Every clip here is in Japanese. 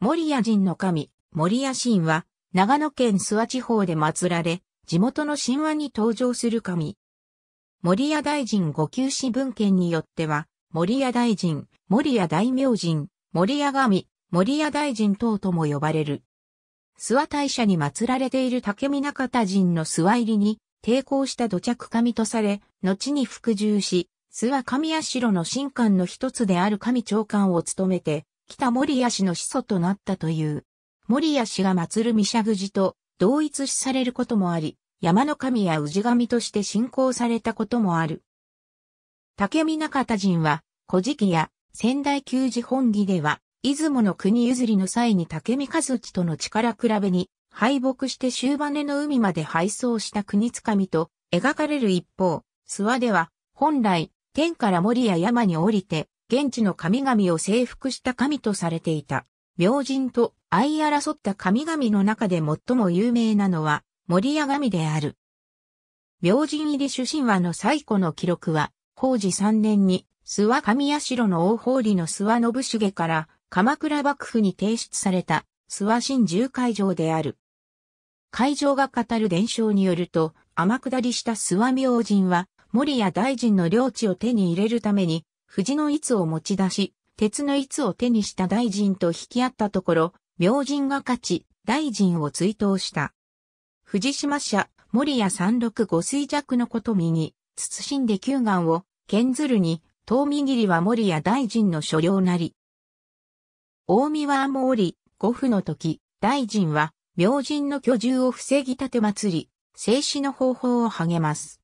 森谷人の神、森谷神は、長野県諏訪地方で祀られ、地元の神話に登場する神。森谷大臣五級士文献によっては、森谷大臣、森谷大明神、森谷神、森谷大臣等とも呼ばれる。諏訪大社に祀られている竹見中田神の諏訪入りに抵抗した土着神とされ、後に服従し、諏訪神社の神官の一つである神長官を務めて、北森谷氏の始祖となったという。森谷氏が祀る三社寺と同一視されることもあり、山の神や氏神として信仰されたこともある。竹見中田人は、古事記や仙台旧寺本義では、出雲の国譲りの際に竹見和地との力比べに、敗北して終盤の海まで敗走した国つかみと描かれる一方、諏訪では、本来、天から森や山に降りて、現地の神々を征服した神とされていた。明神と相争った神々の中で最も有名なのは森屋神である。明神入り主神話の最古の記録は、法治3年に諏訪神社の大法理の諏訪信重から鎌倉幕府に提出された諏訪神十会場である。会場が語る伝承によると、天下りした諏訪明神は森屋大臣の領地を手に入れるために、藤の逸を持ち出し、鉄の逸を手にした大臣と引き合ったところ、明神が勝ち、大臣を追悼した。藤島社、森屋三六五水弱のこと右、慎んで九眼を、剣ずるに、遠見切りは森屋大臣の所領なり。大見はもおり、五府の時、大臣は、明神の居住を防ぎ立て祭り、静止の方法を励ます。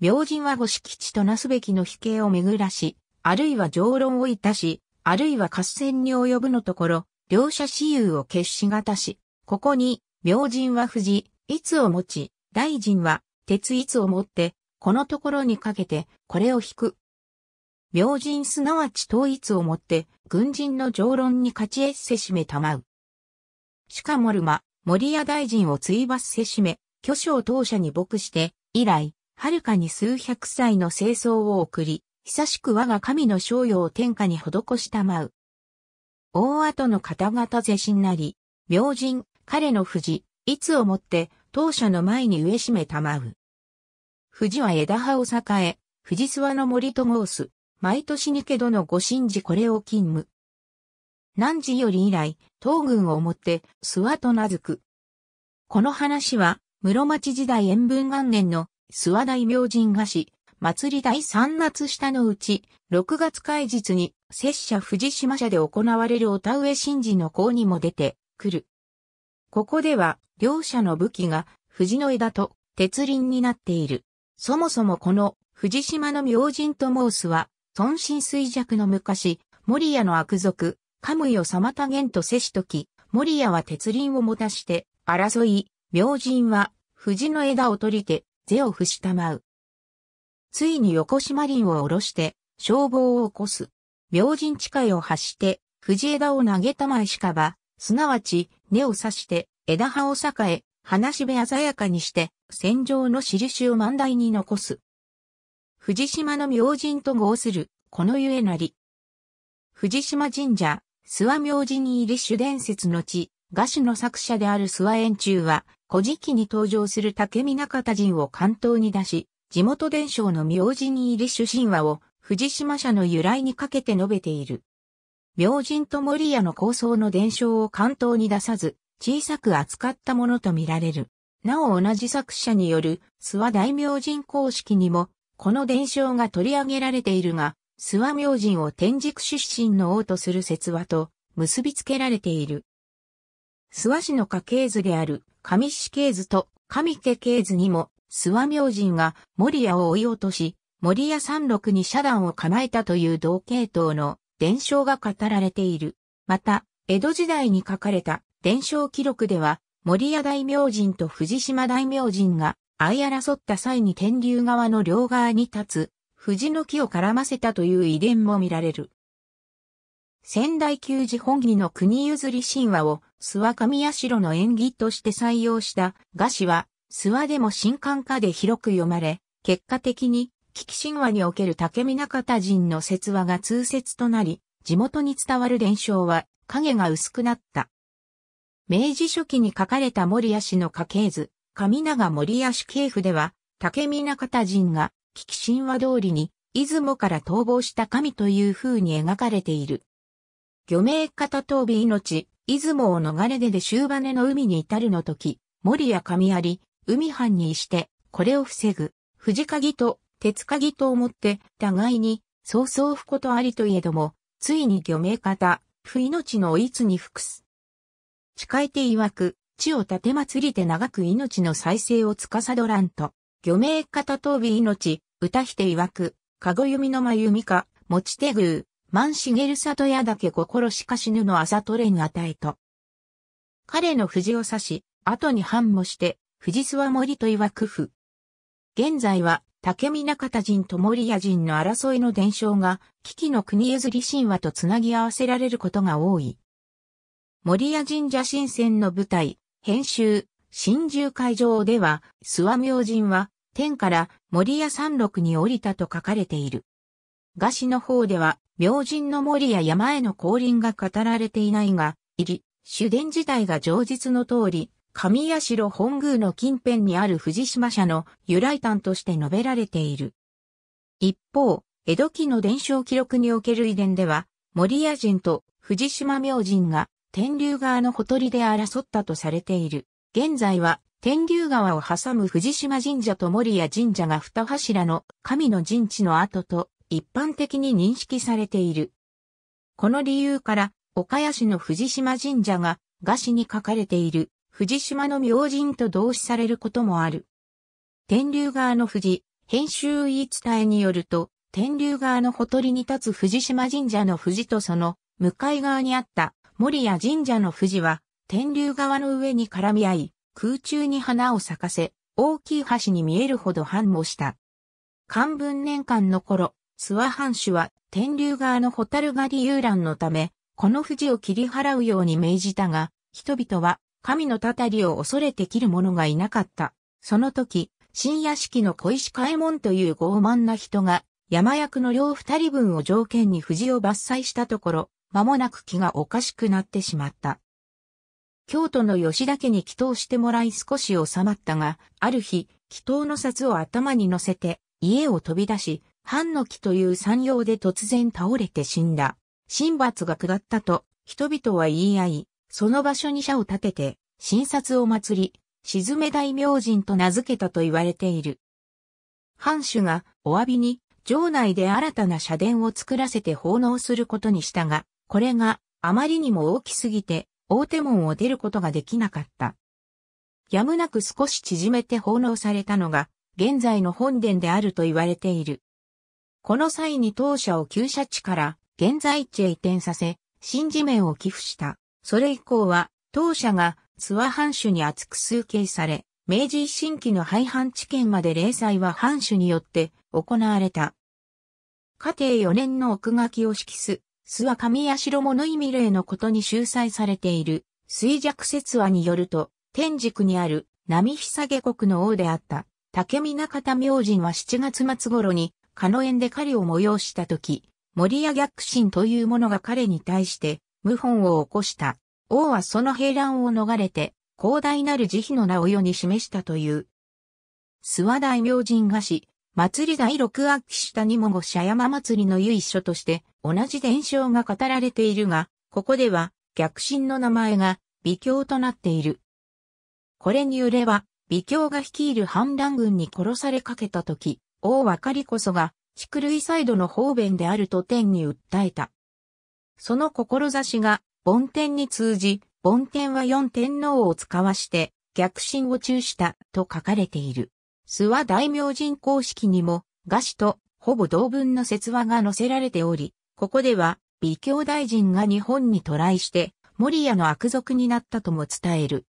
明神は五色地となすべきの比形を巡らし、あるいは上論をいたし、あるいは合戦に及ぶのところ、両者私有を決しがたし、ここに、明神は藤、いつを持ち、大臣は、鉄いつを持って、このところにかけて、これを引く。明神すなわち統一をもって、軍人の上論に勝ちえっせしめたまう。しかもるま、森屋大臣を追罰せしめ、巨匠当社に牧して、以来、はるかに数百歳の清掃を送り、久しく我が神の商用を天下に施したまう。大後の方々是心なり、明神、彼の藤、いつをもって、当社の前に植えしめたまう。藤は枝葉を栄え、藤諏訪の森と申す。毎年にけどのご神事これを勤務。何時より以来、東軍をもって、諏訪と名付く。この話は、室町時代塩分元年の諏訪大明神菓子、祭り第三夏下のうち、6月開日に、拙者藤島社で行われるお田植え神事の項にも出てくる。ここでは、両者の武器が、藤の枝と鉄輪になっている。そもそもこの、藤島の明神と申すは、孫神衰弱の昔、森屋の悪族、カムイを妨げんとせしとき、森屋は鉄輪を持たして、争い、明神は、藤の枝を取りて、背を伏したまう。ついに横島林を下ろして、消防を起こす。明神誓いを発して、藤枝を投げたまえしかば、すなわち、根を刺して、枝葉を栄え、花しべ鮮やかにして、戦場の印を万代に残す。藤島の明神と号する、このゆえなり。藤島神社、諏訪明神入り主伝説の地、画師の作者である諏訪円中は、古事記に登場する竹見中田神を関東に出し、地元伝承の明神に入り主神話を藤島社の由来にかけて述べている。明神と森屋の構想の伝承を関東に出さず、小さく扱ったものとみられる。なお同じ作者による諏訪大明神公式にも、この伝承が取り上げられているが、諏訪明神を天竺出身の王とする説話と結びつけられている。諏訪市の家系図である上市系図と上家系図にも諏訪明神が森屋を追い落とし、森屋山麓に社団を構えたという同系統の伝承が語られている。また、江戸時代に書かれた伝承記録では、森屋大明神と藤島大明神が相争った際に天竜川の両側に立つ藤の木を絡ませたという遺伝も見られる。仙台旧寺本義の国譲り神話を諏訪神社の演技として採用した画師は諏訪でも新刊化で広く読まれ、結果的に、危機神話における竹見中田人の説話が通説となり、地元に伝わる伝承は、影が薄くなった。明治初期に書かれた森谷氏の家系図、上長森谷氏系譜では、竹見方人が、危機神話通りに、出雲から逃亡した神という風に描かれている。漁名方闘美命、出雲を逃れ出で終羽の海に至るの時、森や神有、海藩にして、これを防ぐ、藤鍵と鉄鍵と思って、互いに、そうそう不ことありといえども、ついに漁名方、不命のおいつに服す。誓いて曰く、地を立て祭りて長く命の再生を司らんと、漁名方とび命、歌して曰く、かご弓のまゆみか、持ち手ぐう、万茂里屋だけ心しか死ぬのあざとれん与えと。彼の藤を刺し、後に反もして、藤諏訪森と曰くふ。現在は、竹見中田人と森谷人の争いの伝承が、危機の国譲り神話とつなぎ合わせられることが多い。森谷神社神仙の舞台、編集、新獣会場では、諏訪明神は、天から森谷山麓に降りたと書かれている。画師の方では、明神の森や山への降臨が語られていないが、入り、主殿時代が上実の通り、神社本宮の近辺にある藤島社の由来譚として述べられている。一方、江戸期の伝承記録における遺伝では、森屋人と藤島明神が天竜川のほとりで争ったとされている。現在は天竜川を挟む藤島神社と森屋神社が二柱の神の陣地の跡と一般的に認識されている。この理由から、岡谷市の藤島神社が画誌に書かれている藤島の明神と同視されることもある。天竜川の藤、編集言い伝えによると、天竜川のほとりに立つ藤島神社の藤とその向かい側にあった森谷神社の藤は天竜川の上に絡み合い、空中に花を咲かせ、大きい橋に見えるほど繁茂した。漢文年間の頃、諏訪藩主は天竜川のホタル狩り遊覧のため、この藤を切り払うように命じたが、人々は神のたたりを恐れて切る者がいなかった。その時、新屋敷の小石海門という傲慢な人が、山役の両二人分を条件に藤を伐採したところ、間もなく気がおかしくなってしまった。京都の吉田家に祈祷してもらい少し収まったが、ある日、祈祷の札を頭に乗せて、家を飛び出し、藩の木という山陽で突然倒れて死んだ。神罰が下ったと、人々は言い合い、その場所に社を建てて、神札を祭り、沈め大明神と名付けたと言われている。藩主がお詫びに城内で新たな社殿を作らせて奉納することにしたが、これがあまりにも大きすぎて大手門を出ることができなかった。やむなく少し縮めて奉納されたのが現在の本殿であると言われている。この際に当社を旧社地から現在地へ移転させ、新地面を寄付した。それ以降は、当社が諏訪藩主に厚く崇敬され、明治維新期の廃藩置県まで零細は藩主によって行われた。家庭4年の奥書きを記す、諏訪上社物意味例のことに収載されている、衰弱説話によると、天竺にある波久下国の王であった竹見中田明神は7月末頃に、加野園で狩りを催した時、森屋逆進というものが彼に対して謀反を起こした。王はその平乱を逃れて、広大なる慈悲の名を世に示したという。諏訪大明神菓子、祭り第六悪下にもご社山祭りの由緒として同じ伝承が語られているが、ここでは逆進の名前が微教となっている。これによれば、微教が率いる反乱軍に殺されかけた時、王はかりこそが、竹類サイドの方便であると天に訴えた。その志が、梵天に通じ、梵天は四天皇を使わして、逆進を中したと書かれている。諏訪大明神公式にも、画師とほぼ同文の説話が載せられており、ここでは、美教大臣が日本に渡来して、森屋の悪族になったとも伝える。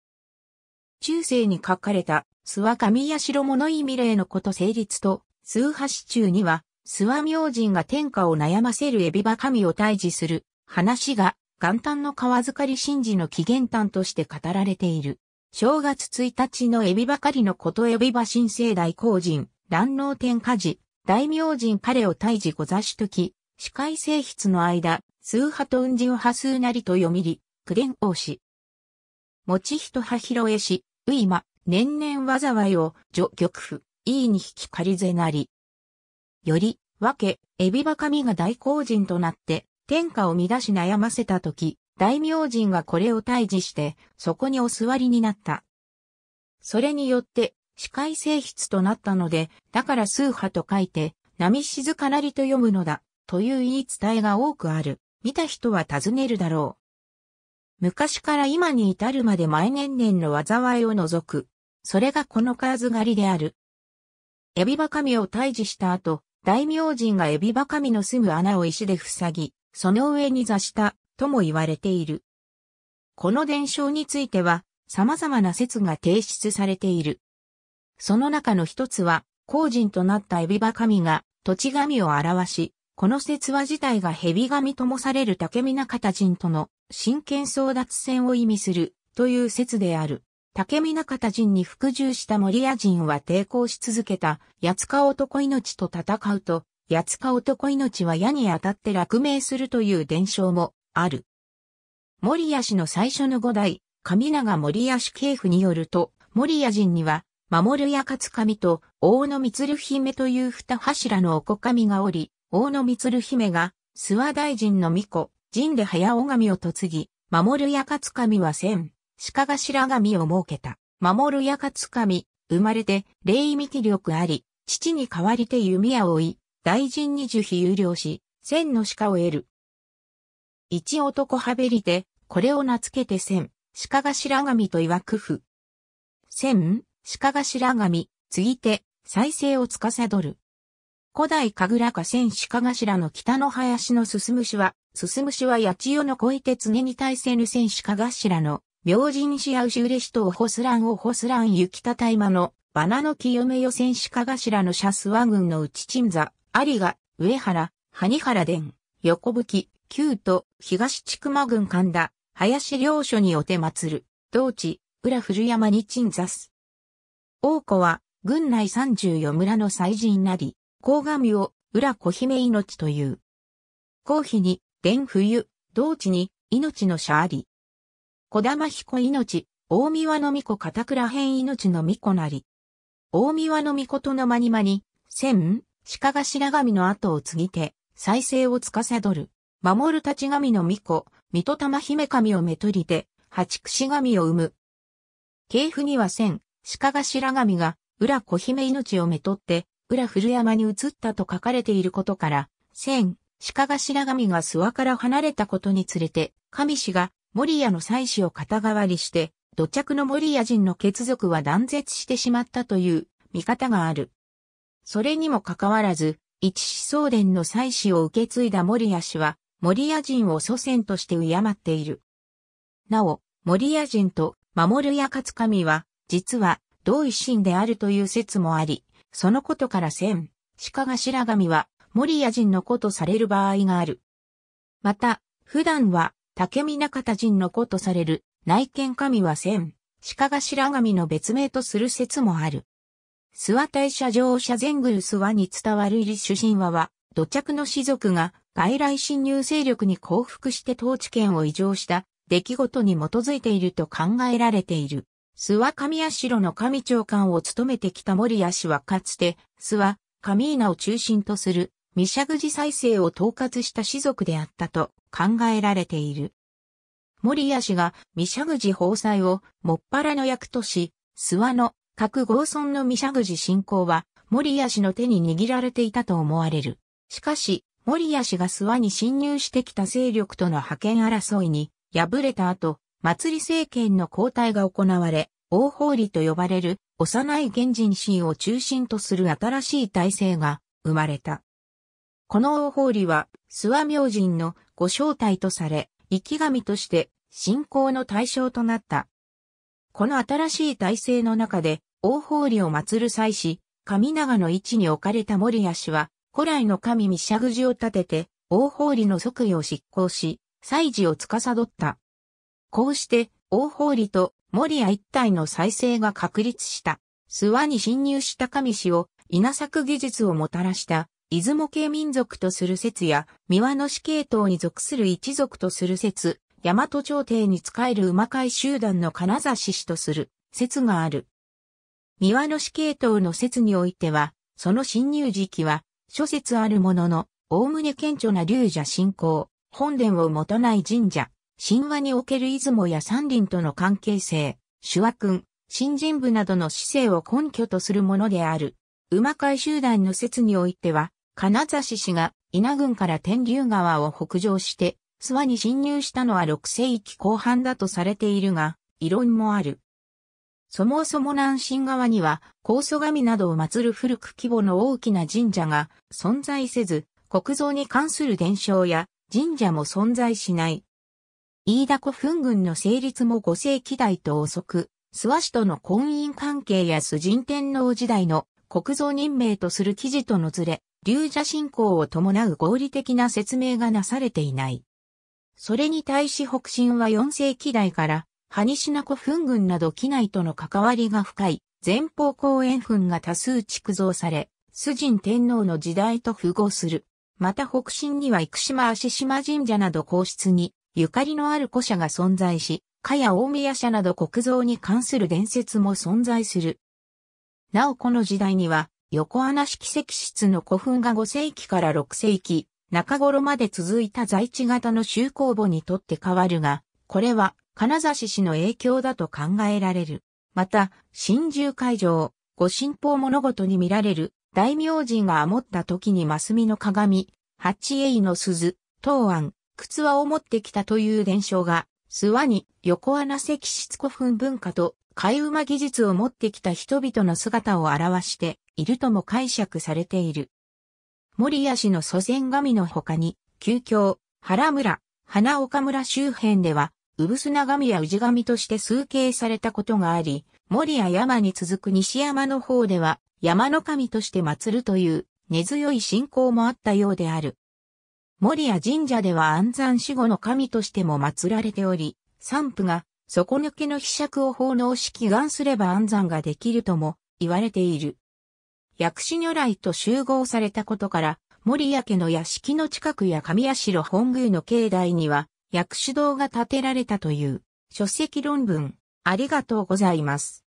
中世に書かれた、諏訪神社物意味例のこと成立と、数波市中には、諏訪明神が天下を悩ませるエビバ神を退治する話が元旦の川塚り神事の起源端として語られている。正月1日のエビばかりのことエビバ神聖大公人、乱納天火事、大明神彼を退治ご座しとき、視界性筆の間、数派と運人派数なりと読みり、九伝王子。持ち人派広江氏、ういま、年々災いを、女玉譜、いいに引き借りぜなり。より、わけ、エビバ神が大皇人となって、天下を乱し悩ませたとき、大名人がこれを退治して、そこにお座りになった。それによって、視界性質となったので、だから数派と書いて、波静かなりと読むのだ、という言い伝えが多くある。見た人は尋ねるだろう。昔から今に至るまで毎年々の災いを除く。それがこの数狩りである。エビバ神を退治した後、大名人がエビバ神の住む穴を石で塞ぎ、その上に座した、とも言われている。この伝承については、様々な説が提出されている。その中の一つは、皇人となったエビバ神が土地神を表し、この説話自体が蛇神ともされる竹見方人との真剣争奪戦を意味するという説である。竹見方人に服従した森屋人は抵抗し続けた八塚男命と戦うと、八塚男命は矢に当たって落命するという伝承もある。森屋氏の最初の五代、上長森屋氏系譜によると、森屋人には、守るや勝神と大野光姫という二柱のお子神がおり、大野光姫が、諏訪大臣の巫女、神で早尾神を嫁ぎ、守るや勝神は千、鹿頭神を設けた。守るや勝神、生まれて、霊味気力あり、父に代わりて弓矢を追い、大臣に樹皮有料し、千の鹿を得る。一男はべりて、これを名付けて千、鹿頭神と曰くふ。千、鹿頭神、次て、再生を司る。古代神楽か戦士か頭の北の林の進むしは、進むしは八千代の恋て常に対せぬ戦士か頭の、明神し合うしうれしとおほすらんおほすらん雪たた今の、バナの清めよ戦士か頭のシャスワ軍の内鎮座、有賀、上原、埴原殿、横吹、旧都、東千曲郡神田、林領所におて祭る、道地、裏古山に鎮座す。王子は、軍内三十四村の祭人なり、甲神を裏小姫命という。皇妃に、伝冬、同地に、命のシャーリ。小玉彦命、大見和の巫女片倉編命の巫女なり。大見和の巫女との間に間に、千、鹿頭神の後を継ぎて、再生を司る。守る立ち神の巫女、水戸玉姫神をめとりて、八串神を生む。系譜には千、鹿頭神が、裏小姫命をめとって、裏古山に移ったと書かれていることから、千、鹿頭神が諏訪から離れたことにつれて、神氏が森屋の妻子を肩代わりして、土着の森屋人の血族は断絶してしまったという見方がある。それにもかかわらず、一子相伝の妻子を受け継いだ森屋氏は、森屋人を祖先として敬っている。なお、森屋人と守るや勝神は、実は同一心であるという説もあり、そのことから千、鹿頭神は、森屋人の子とされる場合がある。また、普段は、竹見中田人の子とされる、内見神は千、鹿頭神の別名とする説もある。諏訪大社上社前宮諏訪に伝わる入り主神話は、土着の士族が外来侵入勢力に降伏して統治権を異常した出来事に基づいていると考えられている。諏訪神社の神長官を務めてきた森谷氏はかつて、諏訪、神稲を中心とする、未社口再生を統括した士族であったと考えられている。森谷氏が未社口法裁をもっぱらの役とし、諏訪の各合村の未社口進行は森谷氏の手に握られていたと思われる。しかし、森谷氏が諏訪に侵入してきた勢力との派遣争いに敗れた後、祭り政権の交代が行われ、大法理と呼ばれる幼い原人神を中心とする新しい体制が生まれた。この大法理は、諏訪明神のご正体とされ、生き神として信仰の対象となった。この新しい体制の中で、大法理を祀る祭司、神長の位置に置かれた森谷氏は、古来の神ミシャグジを立てて、大法理の即位を執行し、祭事を司った。こうして、大法理と森屋一体の再生が確立した。諏訪に侵入した神氏を稲作技術をもたらした出雲系民族とする説や、三輪の死系統に属する一族とする説、大和朝廷に仕える馬飼集団の金指氏とする説がある。三輪の死系統の説においては、その侵入時期は、諸説あるものの、おおむね顕著な龍者信仰、本殿を持たない神社、神話における出雲や山林との関係性、手話君、新人部などの姿勢を根拠とするものである。馬飼集団の説においては、金指氏が稲郡から天竜川を北上して、諏訪に侵入したのは6世紀後半だとされているが、異論もある。そもそも南進側には、高祖神などを祀る古く規模の大きな神社が存在せず、国像に関する伝承や神社も存在しない。飯田古墳群の成立も5世紀代と遅く、諏訪市との婚姻関係や崇神天皇時代の国像任命とする記事とのずれ、流者信仰を伴う合理的な説明がなされていない。それに対し北進は4世紀代からハニシナコ墳群など機内との関わりが深い前方公園墳が多数築造され、崇神天皇の時代と符合する。また北進には生島足島神社など皇室にゆかりのある古社が存在し、かや大宮社など国像に関する伝説も存在する。なおこの時代には、横穴式石室の古墳が5世紀から6世紀、中頃まで続いた在地型の修工墓にとって変わるが、これは金指氏の影響だと考えられる。また、真珠会場、ご神宝物事に見られる、大明神が আম った時にマスミの鏡、八栄の鈴、東安、靴輪を持ってきたという伝承が、諏訪に横穴石室古墳文化と海馬技術を持ってきた人々の姿を表しているとも解釈されている。森谷氏の祖先神の他に、旧京、原村、花岡村周辺では、産砂神や氏神として数形されたことがあり、森や山に続く西山の方では、山の神として祀るという根強い信仰もあったようである。森や神社では安産死後の神としても祀られており、産婦が底抜けの被釈を奉納し祈願すれば安産ができるとも言われている。薬師如来と集合されたことから、森家家の屋敷の近くや神社本宮の境内には、薬師堂が建てられたという書籍論文、ありがとうございます。